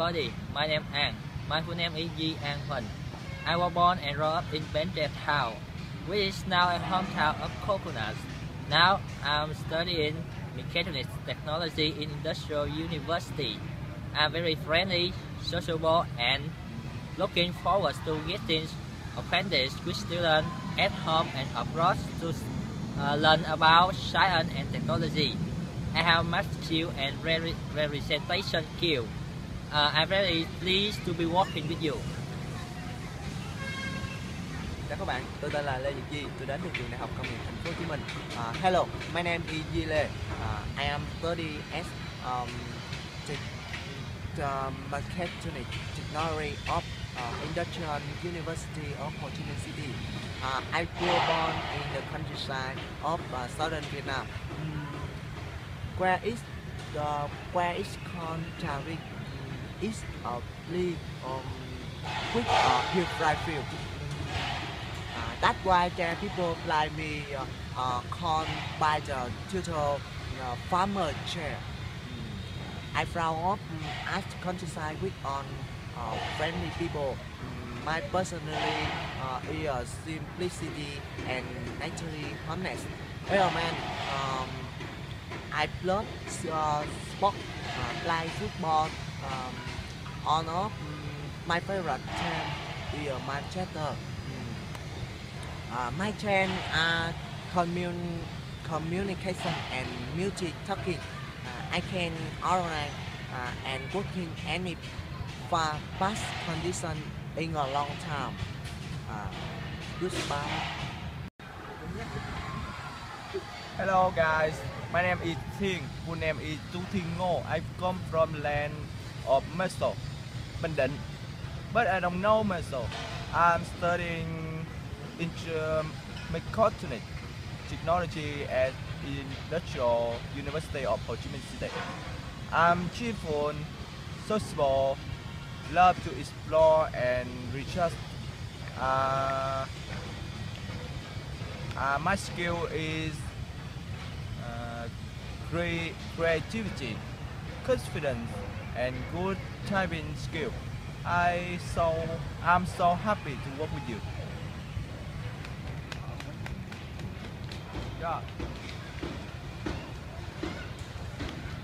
everybody. My name is Ang. My full name is Yi Ang Huân. I was born and grew up in Ben Tre Town, which is now a hometown of coconuts. Now I'm studying mechatronics technology in Industrial University. I'm very friendly, sociable, and looking forward to getting acquainted with students at home and abroad to uh, learn about science and technology. I have much skill and re- representation skill. Uh, I'm very pleased to be working with you. Chào các bạn, tôi tên là Lê Nhật Di, tôi đến từ trường Đại học Công nghiệp Thành phố Hồ Chí Minh. Uh, hello, my name is Di Lê. Uh, I am study at um, the, the mechatronics um, technology of uh, Industrial University of Ho Chi Minh City. Uh, I grew born in the countryside of uh, southern Vietnam. Mm, where is the where is country is a place um, with a huge rice field. Uh, that's why the people like me uh, uh, called by the title uh, farmer chair. Mm. I found up mm, at countryside with on uh, friendly people. Mm, my personally uh, is uh, simplicity and naturally honest. Well, man, um, I love uh, sport, uh, play football. Um, on of mm, my favorite team is uh, Manchester. Mm. Uh, my trend are commun- communication and music talking. Uh, I can organize uh, and working any far condition in a long time. Uh, goodbye. Hello guys, my name is Thiên, full name is Tu Thiên Ngô. I come from land of Meso, Bình but I don't know Meso. I'm studying intro mechatronics technology at Industrial University of Ho Chi Minh City. I'm cheerful, sociable, love to explore and research. Uh, uh, my skill is cre- creativity, confidence, and good typing skill. I so I'm so happy to work with you. Yeah.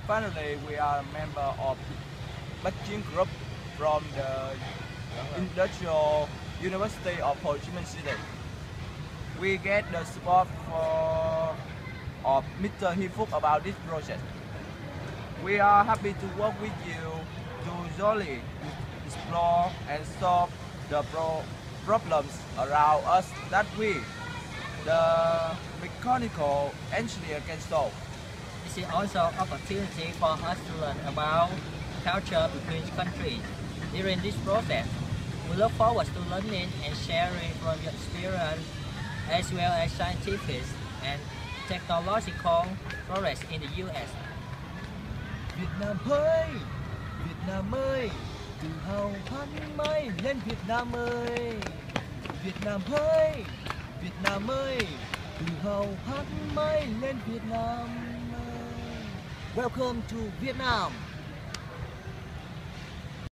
Finally, we are a member of Bach Chien Group from the Industrial University of Ho Chi Minh City. We get the support for of Mr. Hi Phúc about this project. We are happy to work with you to jointly explore and solve the pro- problems around us that we, the mechanical engineer, can solve. This is also an opportunity for us to learn about culture between countries. During this process, we look forward to learning and sharing from your experience as well as scientific and technological progress in the U.S. เวียดนามเฮ้ยเวียดนามเอ้ยถึงเฮาพันไม่เล่นเวียดนามเอ้ยเวียดนามเฮ้ยเวียดนามเอ้ยถึงเฮาพันไม่เล่นเวียดนามเอ้ย Welcome to Vietnam